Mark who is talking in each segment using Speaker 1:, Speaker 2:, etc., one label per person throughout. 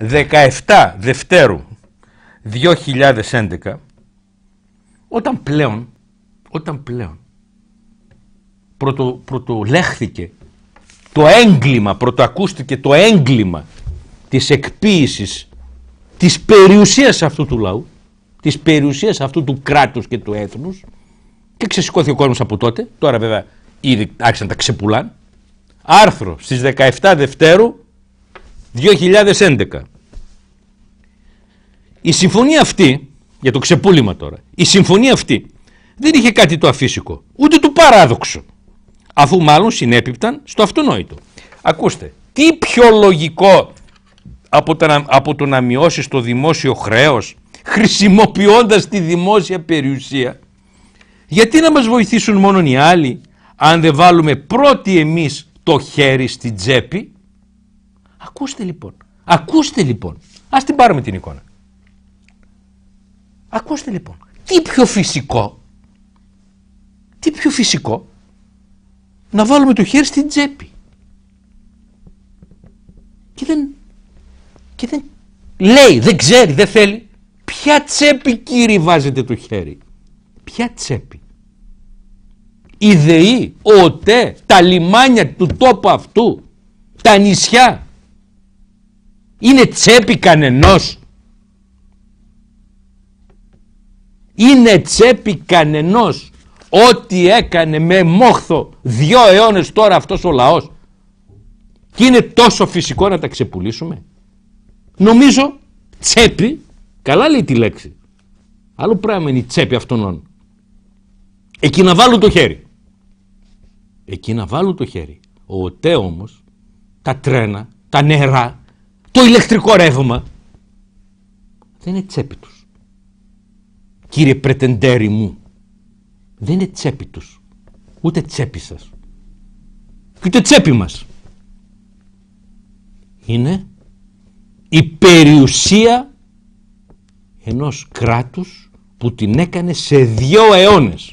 Speaker 1: 17 Δευτέρου 2011 όταν πλέον όταν πλέον πρωτο, πρωτολέχθηκε το έγκλημα, πρωτοακούστηκε το έγκλημα της εκποίησης της περιουσίας αυτού του λαού, της περιουσίας αυτού του κράτους και του έθνους και ξεσηκώθηκε ο κόσμος από τότε, τώρα βέβαια ήδη άρχισαν να τα ξεπουλάν, άρθρο στις 17 Δευτέρου 2011. Η συμφωνία αυτή, για το ξεπούλημα τώρα, η συμφωνία αυτή δεν είχε κάτι το αφύσικο, ούτε το παράδοξο, αφού μάλλον συνέπιπταν στο αυτονόητο. Ακούστε, τι πιο λογικό από το, να, από το να μειώσεις το δημόσιο χρέος χρησιμοποιώντας τη δημόσια περιουσία; Γιατί να μας βοηθήσουν μόνο οι άλλοι αν δεν βάλουμε πρώτοι εμείς το χέρι στην τσέπη; Ακούστε λοιπόν, ακούστε λοιπόν, ας την πάρουμε την εικόνα. Ακούστε λοιπόν, τι πιο φυσικό, τι πιο φυσικό να βάλουμε το χέρι στην τσέπη. Και δεν, και δεν λέει, δεν ξέρει, δεν θέλει. Ποια τσέπη κύριε βάζετε το χέρι; Ποια τσέπη; Η ΔΕΗ, ο ΟΤΕ, τα λιμάνια του τόπου αυτού, τα νησιά. Είναι τσέπη κανενός. Είναι τσέπη κανενός ό,τι έκανε με μόχθο δυο αιώνες τώρα αυτός ο λαός και είναι τόσο φυσικό να τα ξεπουλήσουμε. Νομίζω τσέπη, καλά λέει τη λέξη. Άλλο πράγμα είναι η τσέπη αυτών. Εκεί να βάλουν το χέρι. Εκεί να βάλουν το χέρι. Ο ΟΤΕ όμως, τα τρένα, τα νερά, το ηλεκτρικό ρεύμα δεν είναι τσέπη τους. Κύριε πρετεντέρι μου, δεν είναι τσέπη τους. Ούτε τσέπη σας. Και ούτε τσέπη μας. Είναι η περιουσία ενός κράτους που την έκανε σε δύο αιώνες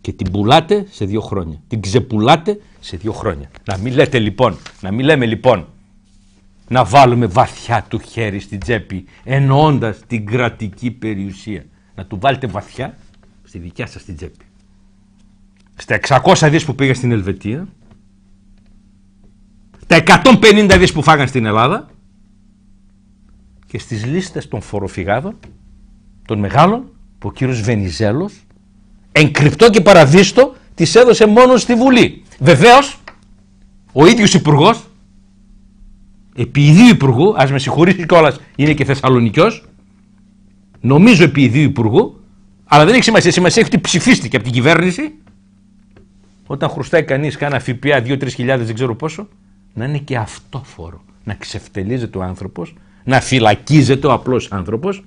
Speaker 1: και την πουλάτε σε δύο χρόνια. Την ξεπουλάτε σε δύο χρόνια. Να μην λέτε λοιπόν, να μην λέμε λοιπόν να βάλουμε βαθιά του χέρι στην τσέπη εννοώντας την κρατική περιουσία. Να του βάλετε βαθιά στη δικιά σας την τσέπη. Στα 600 δις που πήγα στην Ελβετία, τα 150 δις που φάγαν στην Ελλάδα και στις λίστες των φοροφυγάδων, των μεγάλων, που ο κύριος Βενιζέλος, εγκρυπτό και παραδίστο, τις έδωσε μόνο στη Βουλή. Βεβαίως, ο ίδιος υπουργός, επί ιδίου υπουργού, ας με συγχωρήσει κιόλας, είναι και Θεσσαλονικιός, νομίζω επί ιδίου υπουργού, αλλά δεν έχει σημασία. Σημασία έχει ότι ψηφίστηκε από την κυβέρνηση. Όταν χρωστάει κανείς κάνα ΦΠΑ 2-3 χιλιάδες, δεν ξέρω πόσο, να είναι και αυτό φόρο. Να ξεφτελίζεται ο άνθρωπος, να φυλακίζεται ο απλός άνθρωπος,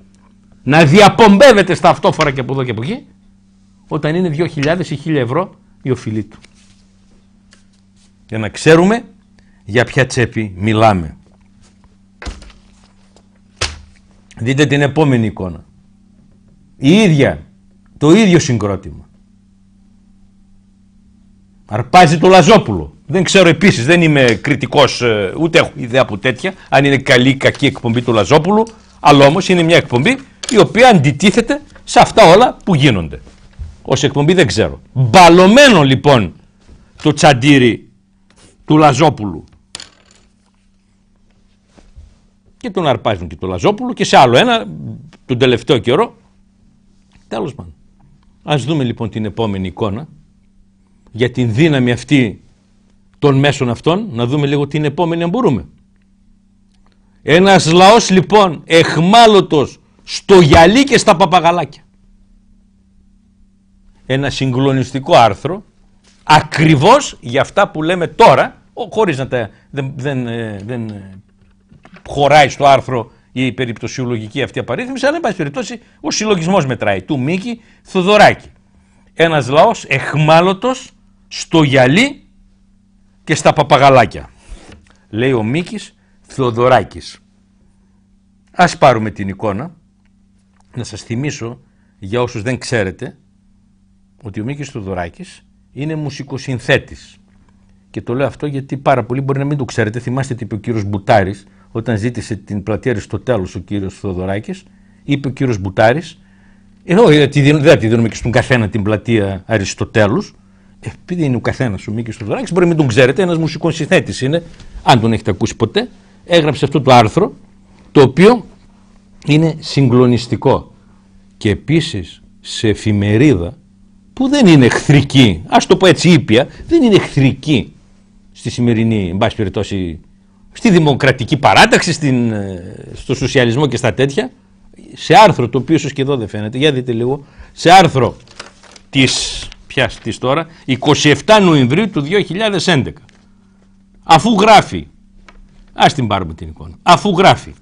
Speaker 1: να διαπομπεύεται στα αυτόφορα και από εδώ και από εκεί, όταν είναι 2.000 ή 1.000 ευρώ η οφειλή του. Για να ξέρουμε για ποια τσέπη μιλάμε. Δείτε την επόμενη εικόνα. Η ίδια, το ίδιο συγκρότημα. Αρπάζει το Λαζόπουλο. Δεν ξέρω επίσης, δεν είμαι κριτικός, ε, ούτε έχω ιδέα από τέτοια, αν είναι καλή ή κακή εκπομπή του Λαζόπουλου, αλλά όμως είναι μια εκπομπή η οποία αντιτίθεται σε αυτά όλα που γίνονται. Ω εκπομπή δεν ξέρω. Μπαλωμένο λοιπόν το τσαντήρι του Λαζόπουλου. Και τον αρπάζουν και το Λαζόπουλο και σε άλλο ένα τον τελευταίο καιρό. Τέλος πάντων. Ας δούμε λοιπόν την επόμενη εικόνα για την δύναμη αυτή των μέσων αυτών, να δούμε λίγο την επόμενη αν μπορούμε. Ένας λαός λοιπόν εχμάλωτος στο γυαλί και στα παπαγαλάκια. Ένα συγκλονιστικό άρθρο ακριβώς για αυτά που λέμε τώρα, χωρίς να τα, δεν, δεν, ε, δεν ε, χωράει στο άρθρο η περιπτωσιολογική αυτή απαρίθμηση, αλλά εν πάση περιπτώσει ο συλλογισμός μετράει του Μίκη Θοδωράκη. Ένας λαός εχμάλωτος στο γυαλί και στα παπαγαλάκια. Λέει ο Μίκης Θεοδωράκης. Ας πάρουμε την εικόνα. Να σας θυμίσω για όσους δεν ξέρετε ότι ο Μίκης Θεοδωράκης είναι μουσικοσυνθέτης. Και το λέω αυτό γιατί πάρα πολλοί μπορεί να μην το ξέρετε. Θυμάστε τι είπε ο κύριος Μπουτάρης όταν ζήτησε την πλατεία Αριστοτέλους ο κύριος Θοδωράκης, είπε ο κύριος Μπουτάρης, ενώ ε, δεν τη δίνουμε και στον καθένα την πλατεία Αριστοτέλους, ε, επειδή είναι ο καθένας ο Μίκης Θοδωράκης, μπορεί να μην τον ξέρετε, ένας μουσικός συνθέτης είναι, αν τον έχετε ακούσει ποτέ, έγραψε αυτό το άρθρο, το οποίο είναι συγκλονιστικό. Και επίσης σε εφημερίδα που δεν είναι εχθρική, ας το πω έτσι ήπια, δεν είναι εχθρική στη σημερινή, εν πάση περιπτώσει, στη δημοκρατική παράταξη, στην, ε, στο σοσιαλισμό και στα τέτοια, σε άρθρο το οποίο ίσως και εδώ δεν φαίνεται, για δείτε λίγο, σε άρθρο της, ποιας της τώρα, 27 Νοεμβρίου του 2011, αφού γράφει, ας την πάρουμε την εικόνα, αφού γράφει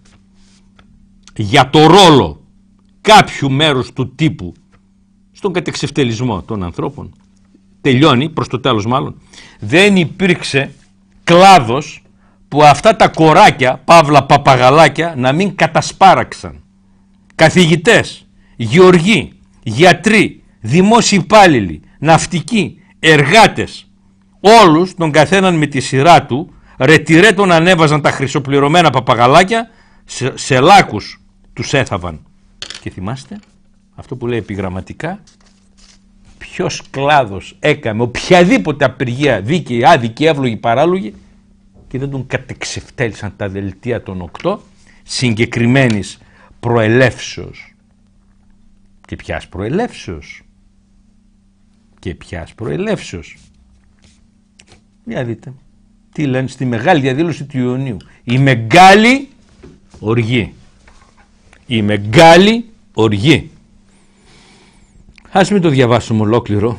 Speaker 1: για το ρόλο κάποιου μέρους του τύπου στον κατεξευτελισμό των ανθρώπων, τελειώνει, προς το τέλος μάλλον, δεν υπήρξε κλάδος που αυτά τα κοράκια, παύλα παπαγαλάκια, να μην κατασπάραξαν. Καθηγητές, γεωργοί, γιατροί, δημόσιοι υπάλληλοι, ναυτικοί, εργάτες, όλους τον καθέναν με τη σειρά του, ρετυρέ τον ανέβαζαν τα χρυσοπληρωμένα παπαγαλάκια, σε, σε λάκους τους έθαβαν. Και θυμάστε αυτό που λέει επιγραμματικά, ποιος κλάδος έκαμε οποιαδήποτε απεργία δίκαιη, άδικη, εύλογη, παράλογη και δεν τον κατεξευτέλισαν τα δελτία των οκτώ συγκεκριμένης προελεύσεως. Και ποιας προελεύσεως; Και ποιας προελεύσεως; Για δείτε. Τι λένε στη μεγάλη διαδήλωση του Ιουνίου. Η μεγάλη οργή. Η μεγάλη οργή. Ας μην το διαβάσουμε ολόκληρο.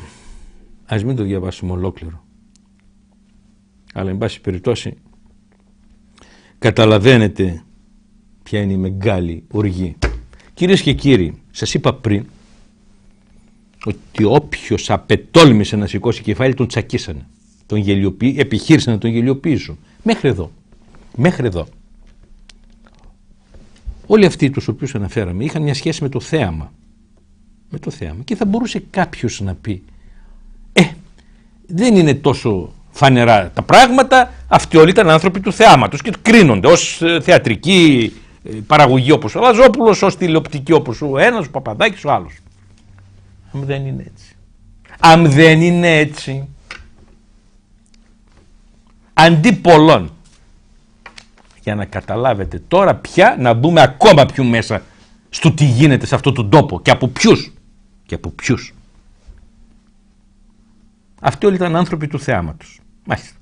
Speaker 1: Ας μην το διαβάσουμε ολόκληρο. Αλλά εν πάση περιπτώσει καταλαβαίνετε ποια είναι η μεγάλη οργή. Κυρίες και κύριοι, σας είπα πριν ότι όποιος απετόλμησε να σηκώσει κεφάλι τον τσακίσανε. Τον γελιοποιή, επιχείρησαν να τον γελιοποιήσουν. Μέχρι εδώ. Μέχρι εδώ. Όλοι αυτοί τους οποίους αναφέραμε είχαν μια σχέση με το θέαμα με το θέαμα. Και θα μπορούσε κάποιος να πει «Ε, δεν είναι τόσο φανερά τα πράγματα, αυτοί όλοι ήταν άνθρωποι του θεάματος και κρίνονται ως ε, θεατρική ε, παραγωγή όπως ο Λαζόπουλος, ως τηλεοπτική όπως ο ένας, ο Παπαδάκης, ο άλλος. Αν δεν είναι έτσι. Αν δεν είναι έτσι, αντί πολλών, για να καταλάβετε τώρα πια να μπούμε ακόμα πιο μέσα στο τι γίνεται σε αυτόν τον τόπο και από ποιους και από ποιους. Αυτοί όλοι ήταν άνθρωποι του θεάματος. Μάλιστα.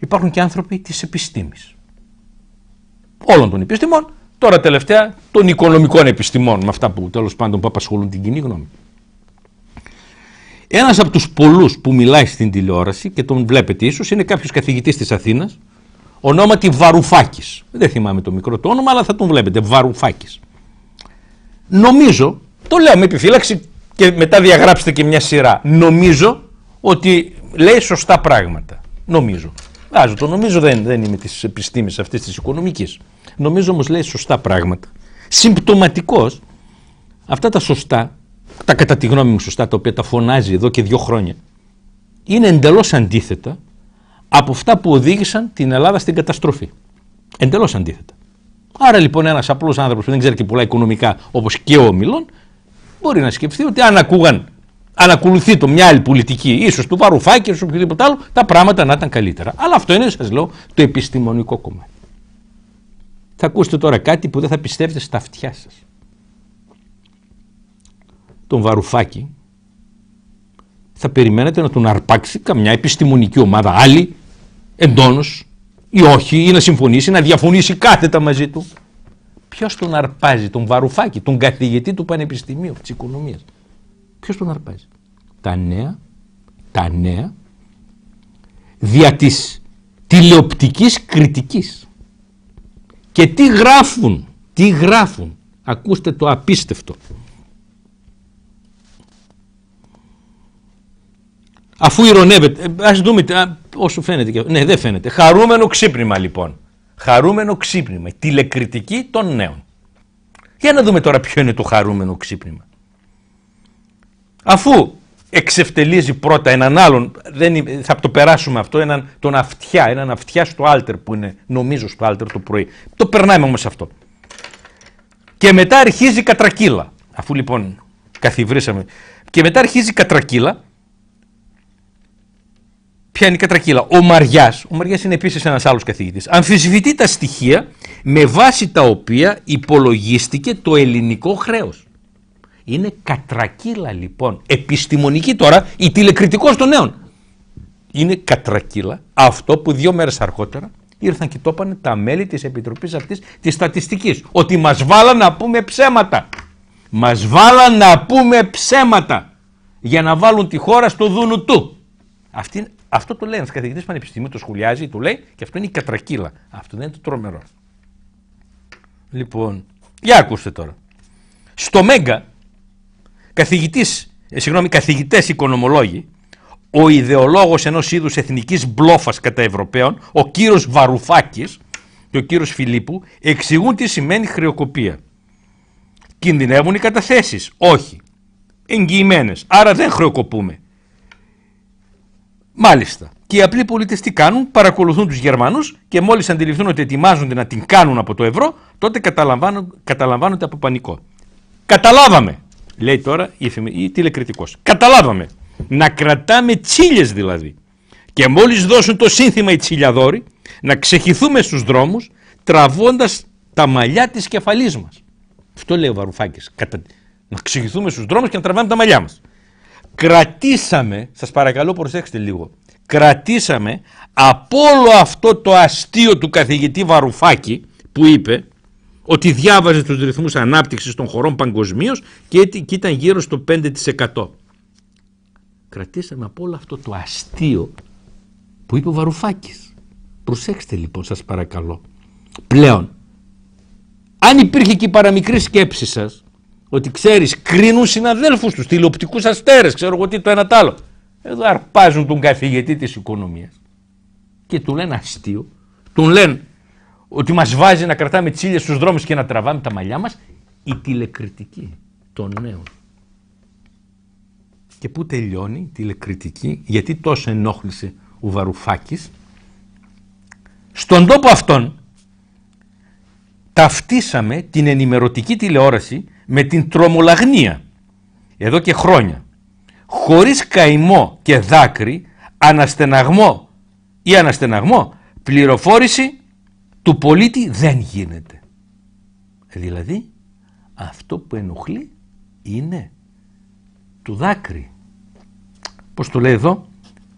Speaker 1: Υπάρχουν και άνθρωποι της επιστήμης. Όλων των επιστημών, τώρα τελευταία των οικονομικών επιστημών, με αυτά που τέλος πάντων που απασχολούν την κοινή γνώμη. Ένας από τους πολλούς που μιλάει στην τηλεόραση και τον βλέπετε ίσως είναι κάποιος καθηγητής της Αθήνας, ονόματι Βαρουφάκης. Δεν θυμάμαι το μικρό το όνομα, αλλά θα τον βλέπετε, Βαρουφάκης. Νομίζω το λέω με επιφύλαξη και μετά διαγράψτε και μια σειρά. Νομίζω ότι λέει σωστά πράγματα. Νομίζω. Βάζω το νομίζω δεν, δεν είμαι της επιστήμης αυτής της οικονομικής. Νομίζω όμως λέει σωστά πράγματα. Συμπτωματικός αυτά τα σωστά, τα κατά τη γνώμη μου σωστά, τα οποία τα φωνάζει εδώ και δύο χρόνια, είναι εντελώς αντίθετα από αυτά που οδήγησαν την Ελλάδα στην καταστροφή. Εντελώς αντίθετα. Άρα λοιπόν ένας απλός άνθρωπος που δεν ξέρει και πολλά οικονομικά όπως και ο Μιλών, μπορεί να σκεφτεί ότι αν ακούγαν, αν ακολουθεί το μια άλλη πολιτική, ίσως του Βαρουφάκη, ίσως οποιοδήποτε άλλο, τα πράγματα να ήταν καλύτερα. Αλλά αυτό είναι, σας λέω, το επιστημονικό κομμάτι. Θα ακούσετε τώρα κάτι που δεν θα πιστεύετε στα αυτιά σας. Τον Βαρουφάκη θα περιμένετε να τον αρπάξει καμιά επιστημονική ομάδα άλλη, εντόνως ή όχι, ή να συμφωνήσει, να διαφωνήσει κάθετα μαζί του. Ποιος τον αρπάζει, τον Βαρουφάκη, τον καθηγητή του Πανεπιστημίου της Οικονομίας; Ποιος τον αρπάζει. Τα νέα, τα νέα δια της τηλεοπτικής κριτικής. Και τι γράφουν, τι γράφουν. Ακούστε το απίστευτο. Αφού ηρωνεύεται, ε, ας δούμε όσο φαίνεται. Ναι, δεν φαίνεται. Χαρούμενο ξύπνημα λοιπόν χαρούμενο ξύπνημα, τηλεκριτική των νέων. Για να δούμε τώρα ποιο είναι το χαρούμενο ξύπνημα. Αφού εξευτελίζει πρώτα έναν άλλον, δεν, θα το περάσουμε αυτό, έναν, τον αυτιά, έναν αυτιά στο άλτερ που είναι νομίζω στο άλτερ το πρωί. Το περνάμε όμως αυτό. Και μετά αρχίζει η κατρακύλα, αφού λοιπόν καθιβρίσαμε. Και μετά αρχίζει η κατρακύλα. Ποια είναι η κατρακύλα; Ο Μαριάς, ο Μαριάς είναι επίσης ένας άλλος καθηγητής, αμφισβητεί τα στοιχεία με βάση τα οποία υπολογίστηκε το ελληνικό χρέος. Είναι κατρακύλα λοιπόν, επιστημονική τώρα, η τηλεκριτικός των νέων. Είναι κατρακύλα αυτό που δύο μέρες αργότερα ήρθαν και το είπαν τα μέλη της Επιτροπής αυτής της στατιστικής. Ότι μας βάλαν να πούμε ψέματα. Μας βάλαν να πούμε ψέματα για να βάλουν τη χώρα στο δούνου του. Αυτή, αυτό το λέει ένας καθηγητής πανεπιστημίου, το σχολιάζει, το λέει και αυτό είναι η κατρακύλα. Αυτό δεν είναι το τρομερό. Λοιπόν, για ακούστε τώρα. Στο Μέγκα καθηγητής, ε, συγγνώμη, καθηγητές οικονομολόγοι, ο ιδεολόγος ενός είδους εθνικής μπλόφας κατά Ευρωπαίων, ο κύριος Βαρουφάκης και ο κύριος Φιλίππου, εξηγούν τι σημαίνει χρεοκοπία. Κινδυνεύουν οι καταθέσεις. Όχι. Εγγυημένες. Άρα δεν χρεοκοπούμε. Μάλιστα. Και οι απλοί πολίτες τι κάνουν, παρακολουθούν τους Γερμανούς και μόλις αντιληφθούν ότι ετοιμάζονται να την κάνουν από το ευρώ, τότε καταλαμβάνονται από πανικό. Καταλάβαμε λέει τώρα η, η τηλεκριτικός. Καταλάβαμε. Να κρατάμε τσίλιες δηλαδή. Και μόλις δώσουν το σύνθημα οι τσιλιαδόροι, να ξεχυθούμε στους δρόμους, τραβώντας τα μαλλιά της κεφαλής μας. Αυτό λέει ο Βαρουφάκης. Κατα... Να ξεχυθούμε στους δρόμους και να τραβάμε τα μαλλιά μας. Κρατήσαμε, σας παρακαλώ προσέξτε λίγο, κρατήσαμε από όλο αυτό το αστείο του καθηγητή Βαρουφάκη που είπε ότι διάβαζε τους ρυθμούς ανάπτυξης των χωρών παγκοσμίως και, ήταν γύρω στο 5%. Κρατήσαμε από όλο αυτό το αστείο που είπε ο Βαρουφάκης. Προσέξτε λοιπόν σας παρακαλώ. Πλέον, αν υπήρχε και η παραμικρή σκέψη σας, ότι ξέρεις κρίνουν συναδέλφους τους, τηλεοπτικούς αστέρες, ξέρω εγώ τι το ένα τ' άλλο. Εδώ αρπάζουν τον καθηγητή της οικονομίας και του λένε αστείο, του λένε ότι μας βάζει να κρατάμε τσίλια στους δρόμους και να τραβάμε τα μαλλιά μας, η τηλεκριτική των νέων. Και πού τελειώνει η τηλεκριτική, γιατί τόσο ενόχλησε ο Βαρουφάκης. Στον τόπο αυτόν ταυτίσαμε την ενημερωτική τηλεόραση με την τρομολαγνία εδώ και χρόνια. Χωρίς καημό και δάκρυ, αναστεναγμό ή αναστεναγμό, πληροφόρηση του πολίτη δεν γίνεται. Δηλαδή αυτό που ενοχλεί είναι του δάκρυ. Πώς το λέει εδώ,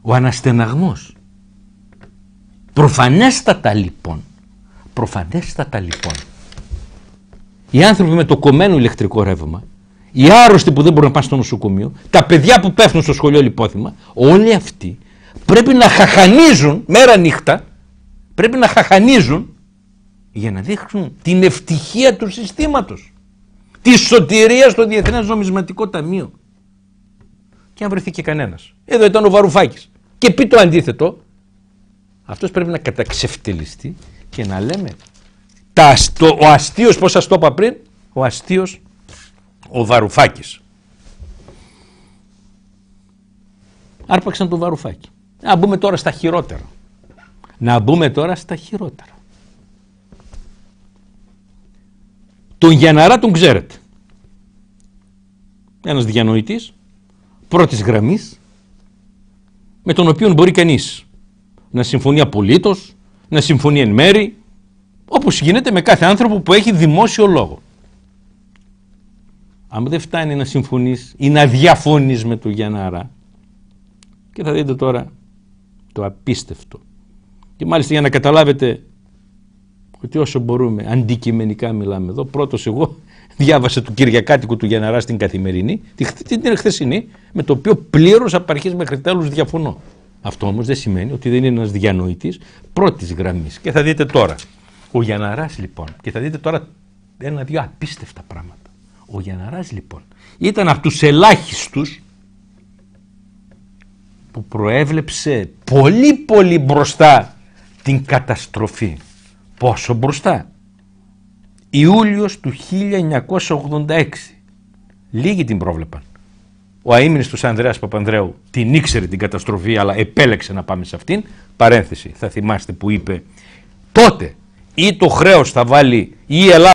Speaker 1: ο αναστεναγμός. Προφανέστατα λοιπόν, προφανέστατα λοιπόν, οι άνθρωποι με το κομμένο ηλεκτρικό ρεύμα, οι άρρωστοι που δεν μπορούν να πάνε στο νοσοκομείο, τα παιδιά που πέφτουν στο σχολείο λιπόθυμα, όλοι αυτοί πρέπει να χαχανίζουν μέρα νύχτα, πρέπει να χαχανίζουν για να δείχνουν την ευτυχία του συστήματος. Τη σωτηρία στο Διεθνές Νομισματικό Ταμείο. Και αν βρεθεί και κανένας. Εδώ ήταν ο Βαρουφάκης. Και πει το αντίθετο, αυτός πρέπει να καταξευτελιστεί και να λέμε τα, ο αστείος, πώς σας το είπα πριν, ο αστείος ο Βαρουφάκης. Άρπαξαν τον Βαρουφάκη. Να μπούμε τώρα στα χειρότερα. Να μπούμε τώρα στα χειρότερα. Τον Γιαναρά τον ξέρετε. Ένας διανοητής πρώτης γραμμής με τον οποίο μπορεί κανείς να συμφωνεί απολύτως, να συμφωνεί εν μέρη, όπως γίνεται με κάθε άνθρωπο που έχει δημόσιο λόγο. Αν δεν φτάνει να συμφωνείς ή να διαφωνείς με τον Γιαννάρα και θα δείτε τώρα το απίστευτο. Και μάλιστα για να καταλάβετε ότι όσο μπορούμε, αντικειμενικά μιλάμε εδώ. Πρώτος εγώ διάβασα του Κυριακάτικου του Γεναρά στην καθημερινή, την χθεσινή, με το οποίο πλήρως από αρχή μέχρι τέλους διαφωνώ. Αυτό όμως δεν σημαίνει ότι δεν είναι ένας διανοητής πρώτης γραμμής. Και θα δείτε τώρα. Ο Γιαναρά λοιπόν, και θα δείτε τώρα ένα-δύο απίστευτα πράγματα. Ο Γιαναρά λοιπόν ήταν από τους ελάχιστους που προέβλεψε πολύ πολύ μπροστά την καταστροφή Πόσο μπροστά. Ιούλιος του 1986. Λίγοι την πρόβλεπαν. ο αείμνης του Ανδρέας Παπανδρέου την ήξερε την καταστροφή αλλά επέλεξε να πάμε σε αυτήν. Παρένθεση, θα θυμάστε που είπε τότε ή το χρέος θα βάλει ή η Ελλάδα